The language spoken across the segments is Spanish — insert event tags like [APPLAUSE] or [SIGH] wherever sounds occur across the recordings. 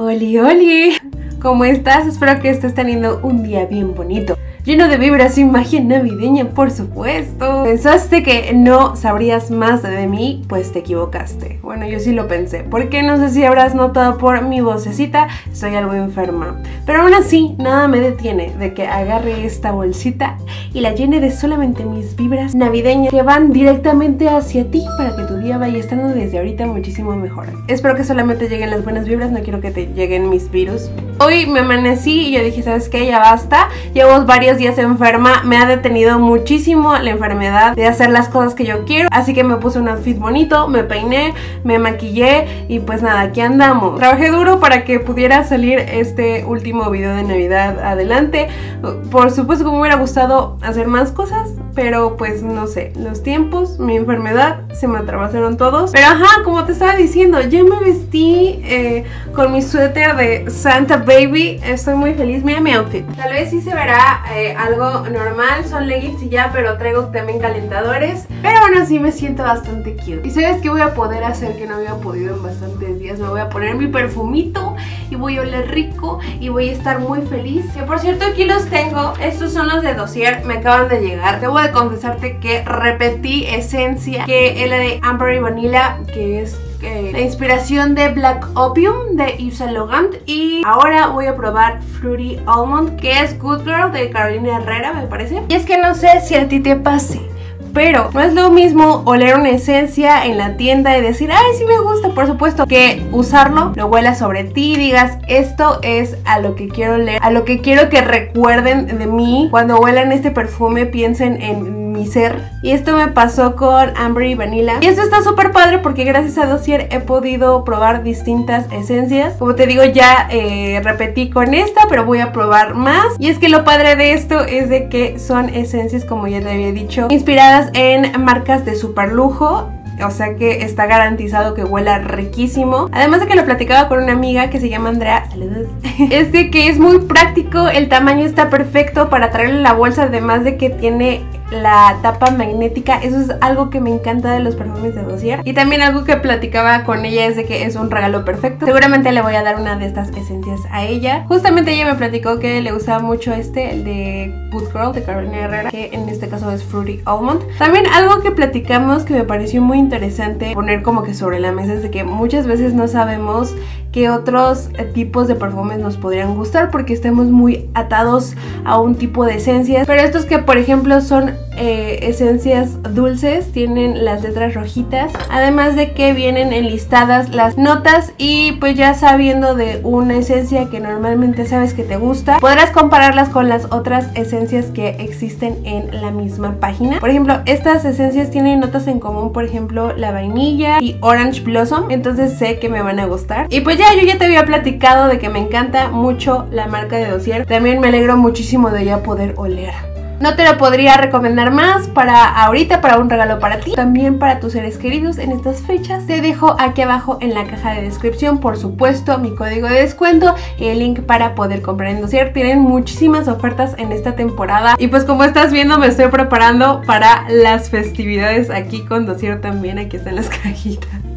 Oli, oli, ¿cómo estás? Espero que estés teniendo un día bien bonito lleno de vibras y magia navideña, por supuesto. ¿Pensaste que no sabrías más de mí? Pues te equivocaste. Bueno, yo sí lo pensé, porque no sé si habrás notado por mi vocecita, estoy algo enferma. Pero aún así, nada me detiene de que agarre esta bolsita y la llene de solamente mis vibras navideñas que van directamente hacia ti para que tu día vaya estando desde ahorita muchísimo mejor. Espero que solamente lleguen las buenas vibras, no quiero que te lleguen mis virus. Hoy me amanecí y yo dije, ¿sabes qué? Ya basta. Llevo varios días enferma, me ha detenido muchísimo la enfermedad de hacer las cosas que yo quiero. Así que me puse un outfit bonito, me peiné, me maquillé y pues nada, aquí andamos. Trabajé duro para que pudiera salir este último video de Navidad adelante. Por supuesto que me hubiera gustado hacer más cosas, pero pues no sé, los tiempos, mi enfermedad, se me atravesaron todos. Pero ajá, como te estaba diciendo, ya me vestí eh, con mi suéter de Santa Baby, estoy muy feliz, mira mi outfit. Tal vez sí se verá eh, algo normal, son leggings y ya, pero traigo también calentadores. Pero bueno, sí me siento bastante cute. ¿Y sabes qué voy a poder hacer que no había podido en bastantes días? Me voy a poner mi perfumito y voy a oler rico y voy a estar muy feliz. Que por cierto aquí los tengo, estos son los de dossier, me acaban de llegar. Debo de confesarte que repetí esencia, que es la de Amber y Vanilla, que es la inspiración de Black Opium de Yves Saint Laurent y ahora voy a probar Fruity Almond que es Good Girl de Carolina Herrera me parece y es que no sé si a ti te pase pero no es lo mismo oler una esencia en la tienda y decir, ay, sí me gusta, por supuesto, que usarlo, lo huela sobre ti y digas, esto es a lo que quiero oler, a lo que quiero que recuerden de mí. Cuando huelan este perfume, piensen en Y esto me pasó con Amber y Vanilla. Y esto está súper padre porque gracias a Dossier he podido probar distintas esencias. Como te digo, ya eh, repetí con esta, pero voy a probar más. Y es que lo padre de esto es de que son esencias, como ya te había dicho, inspiradas en marcas de super lujo o sea que está garantizado que huela riquísimo. Además de que lo platicaba con una amiga que se llama Andrea, saludos, [LAUGHS] es de que es muy práctico, el tamaño está perfecto para traerle la bolsa, además de que tiene la tapa magnética. Eso es algo que me encanta de los perfumes de Dossier. Y también algo que platicaba con ella es de que es un regalo perfecto. Seguramente le voy a dar una de estas esencias a ella. Justamente ella me platicó que le gustaba mucho este, el de Good Girl de Carolina Herrera, que en este caso es Fruity Almond. También algo que platicamos que me pareció muy interesante poner como que sobre la mesa es de que muchas veces no sabemos otros tipos de perfumes nos podrían gustar porque estamos muy atados a un tipo de esencias. Pero estos que por ejemplo son eh, esencias dulces, tienen las letras rojitas, además de que vienen enlistadas las notas y pues ya sabiendo de una esencia que normalmente sabes que te gusta, podrás compararlas con las otras esencias que existen en la misma página. Por ejemplo, estas esencias tienen notas en común, por ejemplo, la vainilla y orange blossom, entonces sé que me van a gustar. Y pues ya, yo ya te había platicado de que me encanta mucho la marca de Dossier, también me alegro muchísimo de ya poder oler. No te lo podría recomendar más para ahorita, para un regalo para ti, también para tus seres queridos en estas fechas. Te dejo aquí abajo en la caja de descripción, por supuesto, mi código de descuento y el link para poder comprar en Dossier. Tienen muchísimas ofertas en esta temporada y pues como estás viendo me estoy preparando para las festividades aquí con Dossier también. Aquí están las [LAUGHS] cajitas.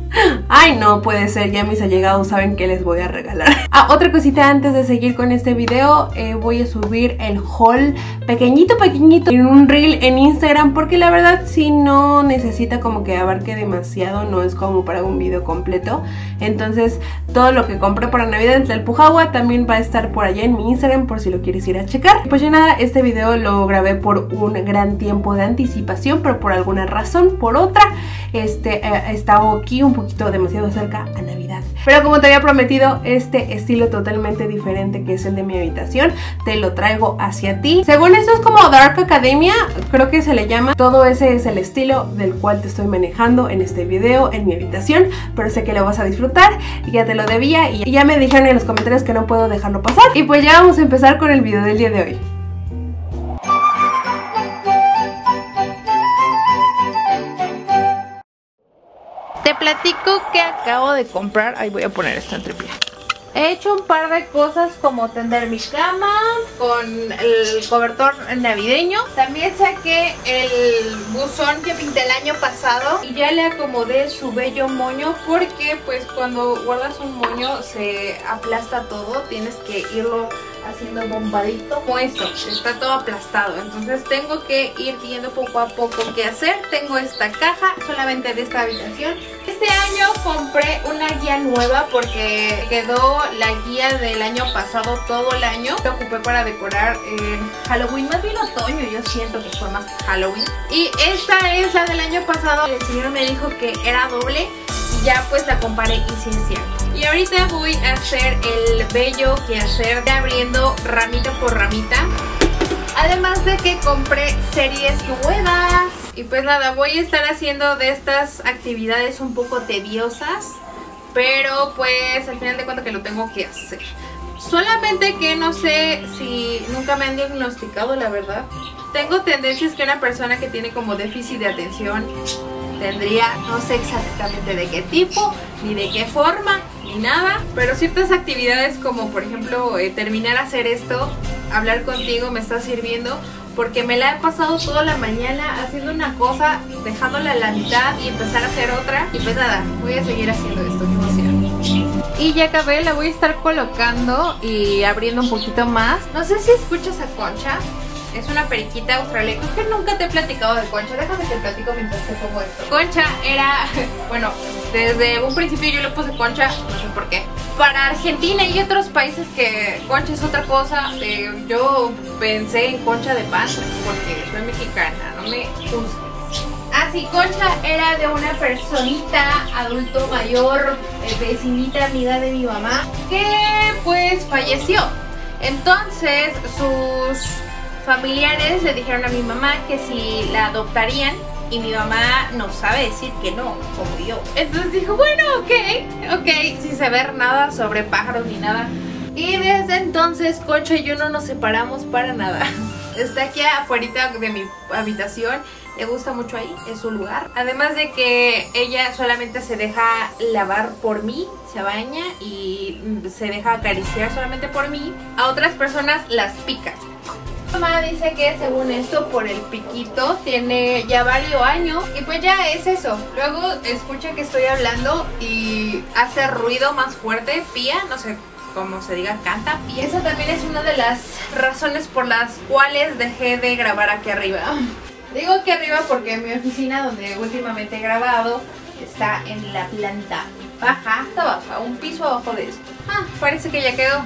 Ay, no puede ser, ya mis allegados saben que les voy a regalar. [LAUGHS] Ah, otra cosita antes de seguir con este video, eh, voy a subir el haul pequeñito, pequeñito en un reel en Instagram porque la verdad si no necesita como que abarque demasiado, no es como para un video completo. Entonces todo lo que compré para Navidad en Tlalpujagua también va a estar por allá en mi Instagram por si lo quieres ir a checar. Pues ya nada, este video lo grabé por un gran tiempo de anticipación, pero por alguna razón, por otra, este, eh, estaba aquí un poquito demasiado cerca a Navidad. Pero como te había prometido, este estilo totalmente diferente que es el de mi habitación, te lo traigo hacia ti. Según esto es como Dark Academia, creo que se le llama. Todo ese es el estilo del cual te estoy manejando en este video, en mi habitación, pero sé que lo vas a disfrutar y ya te lo debía y ya me dijeron en los comentarios que no puedo dejarlo pasar. Y pues ya vamos a empezar con el video del día de hoy. Te platico que acabo de comprar. Ahí voy a poner esto en triple. He hecho un par de cosas como tender mi cama con el cobertor navideño. También saqué el buzón que pinté el año pasado y ya le acomodé su bello moño porque pues cuando guardas un moño se aplasta todo. Tienes que irlo haciendo bombadito como esto, está todo aplastado entonces tengo que ir viendo poco a poco qué hacer tengo esta caja solamente de esta habitación este año compré una guía nueva porque quedó la guía del año pasado todo el año. La ocupé para decorar en Halloween, más bien otoño yo siento que fue más Halloween. Y esta es la del año pasado. El señor me dijo que era doble y ya pues la comparé y sí es cierto. Y ahorita voy a hacer el bello que hacer de abriendo ramita por ramita. Además de que compré series nuevas. Y pues nada, voy a estar haciendo de estas actividades un poco tediosas. Pero pues al final de cuentas que lo tengo que hacer. Solamente que no sé si nunca me han diagnosticado la verdad. Tengo tendencias que una persona que tiene como déficit de atención tendría, no sé exactamente de qué tipo, ni de qué forma, ni nada, pero ciertas actividades como por ejemplo eh, terminar a hacer esto, hablar contigo me está sirviendo porque me la he pasado toda la mañana haciendo una cosa, dejándola a la mitad y empezar a hacer otra y pues nada, voy a seguir haciendo esto, qué Y ya acabé, la voy a estar colocando y abriendo un poquito más. No sé si escuchas a Concha, es una periquita australiana. Es que nunca te he platicado de Concha. Déjame que te platico mientras te pongo esto. Concha era, [LAUGHS] bueno, desde un principio yo le puse Concha, no sé por qué. Para Argentina y otros países que Concha es otra cosa, eh, yo pensé en Concha de pan porque soy mexicana, no me juzgues. Así, ah, Concha era de una personita adulto mayor, eh, vecinita, amiga de mi mamá, que pues falleció. Entonces sus familiares le dijeron a mi mamá que si la adoptarían y mi mamá no sabe decir que no, como yo. Entonces dijo, bueno, ok, ok, sin saber nada sobre pájaros ni nada. Y desde entonces Concha y yo no nos separamos para nada. [LAUGHS] Está aquí afuera de mi habitación, le gusta mucho ahí, es su lugar. Además de que ella solamente se deja lavar por mí, se baña y se deja acariciar solamente por mí. A otras personas las picas mamá dice que según esto por el piquito tiene ya varios años y pues ya es eso. Luego escucha que estoy hablando y hace ruido más fuerte, pía, no sé cómo se diga, canta. Y esa también es una de las razones por las cuales dejé de grabar aquí arriba. Digo aquí arriba porque mi oficina donde últimamente he grabado está en la planta baja, está baja, un piso abajo de esto. Ah, parece que ya quedó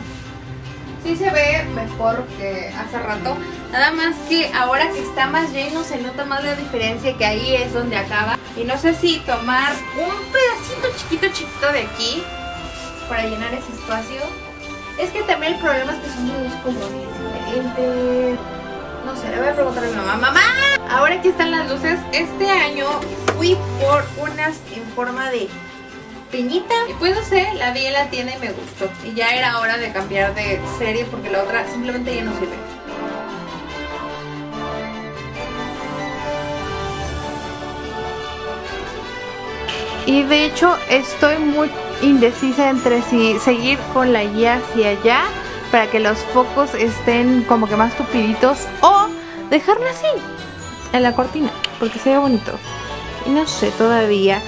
sí se ve mejor que hace rato. Nada más que ahora que está más lleno se nota más la diferencia que ahí es donde acaba. Y no sé si tomar un pedacito chiquito chiquito de aquí para llenar ese espacio. Es que también el problema es que son dos colores diferentes. No sé, le voy a preguntar a mi mamá. ¡Mamá! Ahora que están las luces, este año fui por unas en forma de Y pues no sé, la vi en la tienda y me gustó. Y ya era hora de cambiar de serie porque la otra simplemente ya no sirve. Y de hecho estoy muy indecisa entre si seguir con la guía hacia allá para que los focos estén como que más tupiditos o dejarla así en la cortina porque se ve bonito. Y no sé todavía.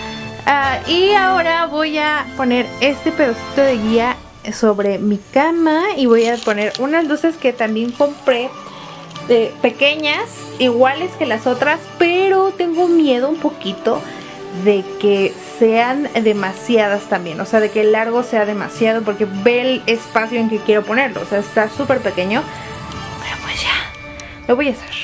Ah, y ahora voy a poner este pedacito de guía sobre mi cama y voy a poner unas luces que también compré de pequeñas, iguales que las otras, pero tengo miedo un poquito de que sean demasiadas también, o sea, de que el largo sea demasiado porque ve el espacio en que quiero ponerlo, o sea, está súper pequeño, pero pues ya, lo voy a hacer.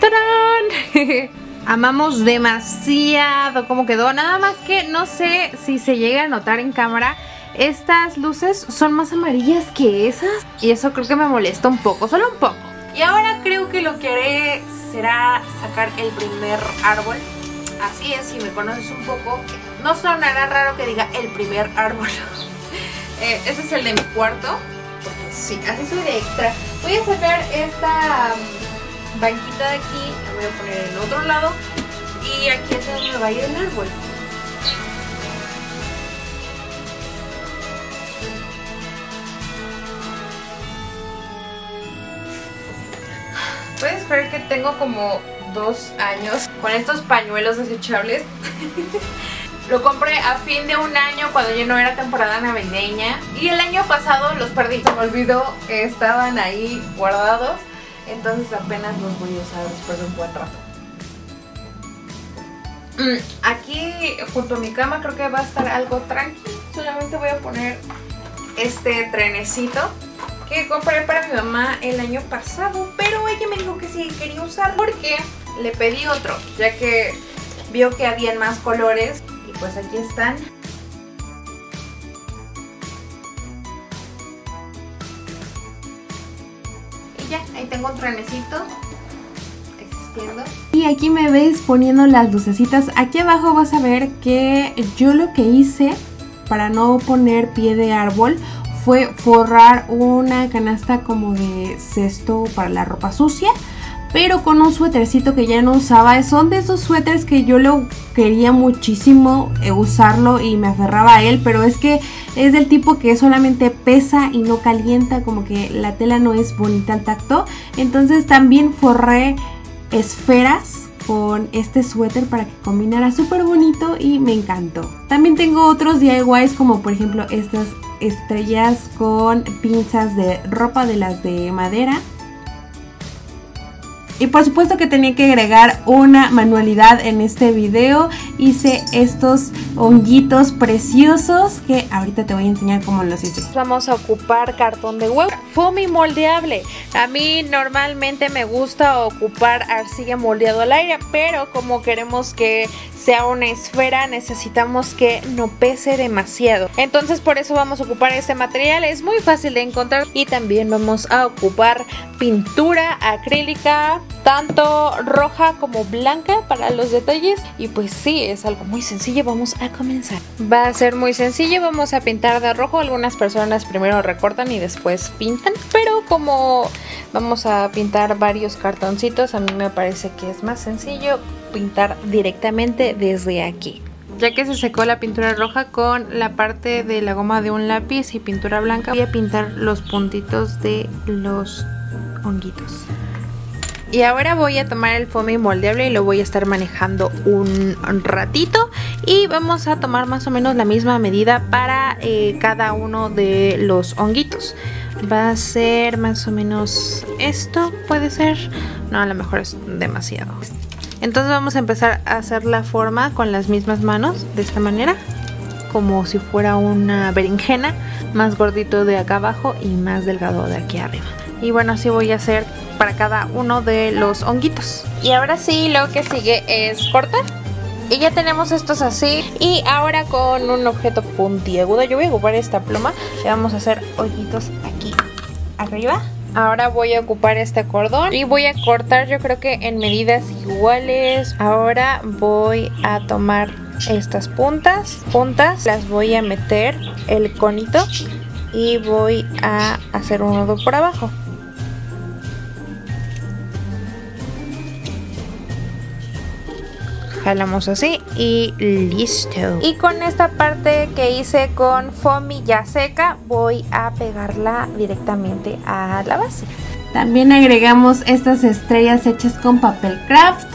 ¡Tarán! [LAUGHS] amamos demasiado cómo quedó. Nada más que no sé si se llega a notar en cámara. Estas luces son más amarillas que esas. Y eso creo que me molesta un poco, solo un poco. Y ahora creo que lo que haré será sacar el primer árbol. Así es, si me conoces un poco, no sonará raro que diga el primer árbol. [LAUGHS] ese es el de mi cuarto. sí, así soy de extra. Voy a sacar esta banquita de aquí, la voy a poner en otro lado y aquí es donde va a ir el árbol. Puedes creer que tengo como dos años con estos pañuelos desechables. [LAUGHS] Lo compré a fin de un año cuando ya no era temporada navideña. Y el año pasado los perdí. Se me olvidó que estaban ahí guardados. Entonces apenas los voy a usar después de un buen rato. Mm, aquí junto a mi cama creo que va a estar algo tranquilo. Solamente voy a poner este trenecito que compré para mi mamá el año pasado. Pero ella me dijo que sí quería usar porque le pedí otro. Ya que vio que habían más colores. Y pues aquí están. Un. Y aquí me ves poniendo las lucecitas. Aquí abajo vas a ver que yo lo que hice para no poner pie de árbol fue forrar una canasta como de cesto para la ropa sucia pero con un suétercito que ya no usaba. Son de esos suéteres que yo lo quería muchísimo eh, usarlo y me aferraba a él, pero es que es del tipo que solamente pesa y no calienta, como que la tela no es bonita al tacto. Entonces también forré esferas con este suéter para que combinara súper bonito y me encantó. También tengo otros DIYs como por ejemplo estas estrellas con pinzas de ropa de las de madera y por supuesto que tenía que agregar una manualidad en este video. Hice estos honguitos preciosos que ahorita te voy a enseñar cómo los hice. Vamos a ocupar cartón de huevo. Foamy moldeable. A mí normalmente me gusta ocupar arcilla moldeado al aire, pero como queremos que sea una esfera necesitamos que no pese demasiado. Entonces por eso vamos a ocupar este material. Es muy fácil de encontrar y también vamos a ocupar pintura acrílica tanto roja como blanca para los detalles y pues sí, es algo muy sencillo, vamos a comenzar. Va a ser muy sencillo, vamos a pintar de rojo, algunas personas primero recortan y después pintan, pero como vamos a pintar varios cartoncitos, a mí me parece que es más sencillo pintar directamente desde aquí. Ya que se secó la pintura roja con la parte de la goma de un lápiz y pintura blanca, voy a pintar los puntitos de los honguitos. Y ahora voy a tomar el foamy moldeable y lo voy a estar manejando un ratito. Y vamos a tomar más o menos la misma medida para eh, cada uno de los honguitos. Va a ser más o menos esto, puede ser. No, a lo mejor es demasiado. Entonces vamos a empezar a hacer la forma con las mismas manos, de esta manera. Como si fuera una berenjena, más gordito de acá abajo y más delgado de aquí arriba. Y bueno, así voy a hacer para cada uno de los honguitos. Y ahora sí, lo que sigue es cortar. Y ya tenemos estos así. Y ahora con un objeto puntiagudo, yo voy a ocupar esta pluma y vamos a hacer hoyitos aquí arriba. Ahora voy a ocupar este cordón y voy a cortar yo creo que en medidas iguales. Ahora voy a tomar estas puntas, puntas, las voy a meter el conito y voy a hacer un nudo por abajo. Jalamos así y listo. Y con esta parte que hice con foamy ya seca, voy a pegarla directamente a la base. También agregamos estas estrellas hechas con papel craft.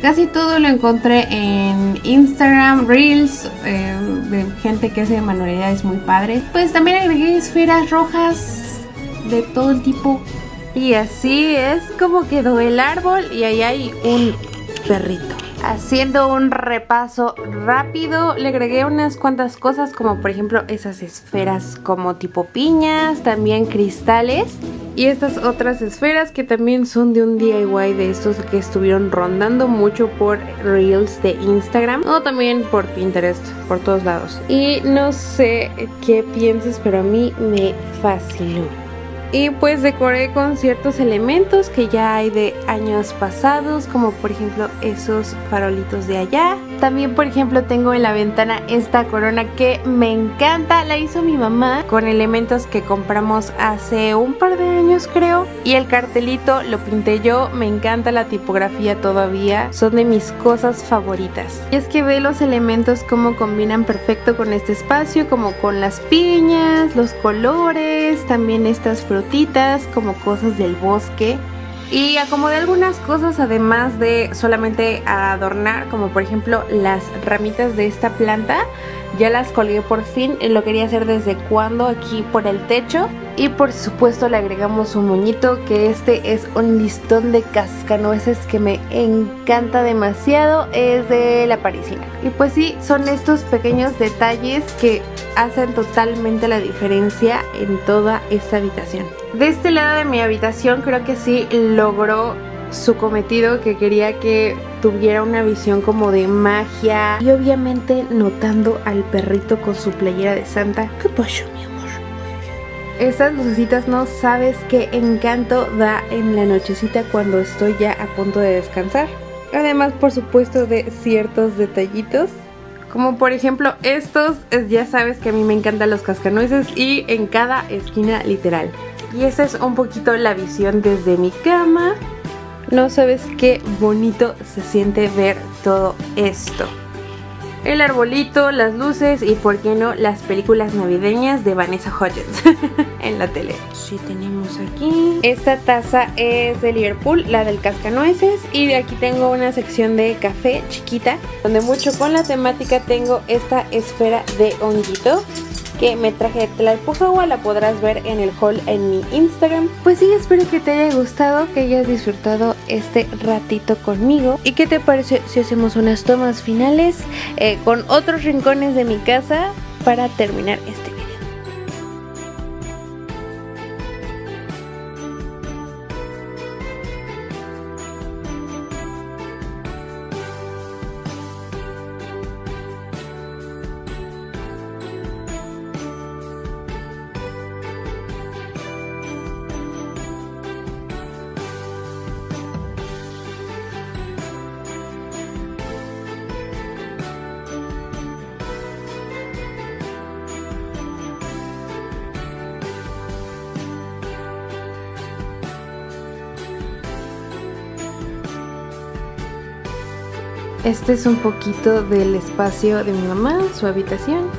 Casi todo lo encontré en Instagram, Reels, eh, de gente que hace manualidades muy padre. Pues también agregué esferas rojas de todo el tipo. Y así es como quedó el árbol y ahí hay un perrito. Haciendo un repaso rápido, le agregué unas cuantas cosas como por ejemplo esas esferas como tipo piñas, también cristales y estas otras esferas que también son de un DIY de estos que estuvieron rondando mucho por Reels de Instagram o también por Pinterest, por todos lados. Y no sé qué piensas, pero a mí me fascinó y pues decoré con ciertos elementos que ya hay de años pasados como por ejemplo esos farolitos de allá también por ejemplo tengo en la ventana esta corona que me encanta. La hizo mi mamá con elementos que compramos hace un par de años creo. Y el cartelito lo pinté yo. Me encanta la tipografía todavía. Son de mis cosas favoritas. Y es que ve los elementos como combinan perfecto con este espacio como con las piñas los colores también estas frutas como cosas del bosque. Y acomodé algunas cosas además de solamente adornar como por ejemplo las ramitas de esta planta ya las colgué por fin, lo quería hacer desde cuando aquí por el techo y por supuesto le agregamos un moñito que este es un listón de cascanueces que me encanta demasiado, es de la parisina. Y pues sí, son estos pequeños detalles que hacen totalmente la diferencia en toda esta habitación. De este lado de mi habitación creo que sí logró su cometido que quería que tuviera una visión como de magia y obviamente notando al perrito con su playera de Santa. ¿Qué pasó mi amor? Estas lucecitas no sabes qué encanto da en la nochecita cuando estoy ya a punto de descansar. Además por supuesto de ciertos detallitos como por ejemplo estos, ya sabes que a mí me encantan los cascanueces y en cada esquina literal. Y esa es un poquito la visión desde mi cama. No sabes qué bonito se siente ver todo esto. El arbolito, las luces y por qué no las películas navideñas de Vanessa Hudgens [LAUGHS] en la tele. Sí tenemos aquí. Esta taza es de Liverpool, la del cascanueces y de aquí tengo una sección de café chiquita donde mucho con la temática tengo esta esfera de honguito que me traje de Tlalpujahua, la podrás ver en el haul en mi Instagram. Pues sí, espero que te haya gustado, que hayas disfrutado este ratito conmigo. ¿Y qué te parece si hacemos unas tomas finales eh, con otros rincones de mi casa para terminar este Este es un poquito del espacio de mi mamá, su habitación.